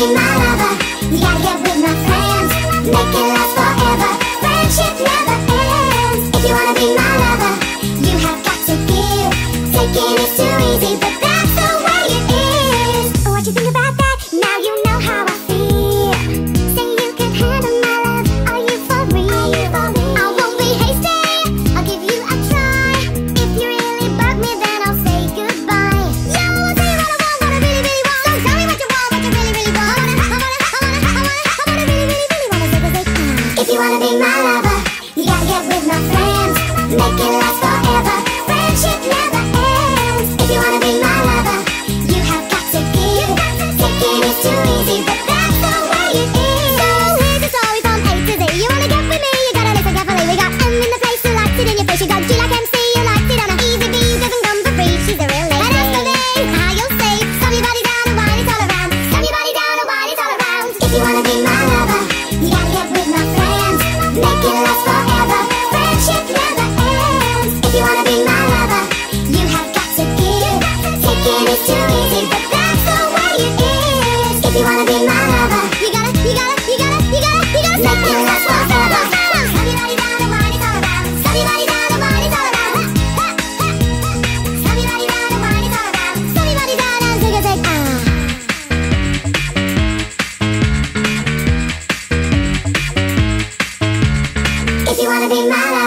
みん you wanna be my lover, you gotta get with my friends, make it last forever. Friendship never ends. If you wanna be my lover, you have got to give. Taking is too easy, but that's the way it is. So here's a story from A to Z. You wanna get with me, you gotta listen carefully. We got M in the place you likes it in your face. You got G like MC, you it on easy free. She's a real lady. You'll see, your body down and all around. Your body down and all around. If you wanna be Wanna be my lover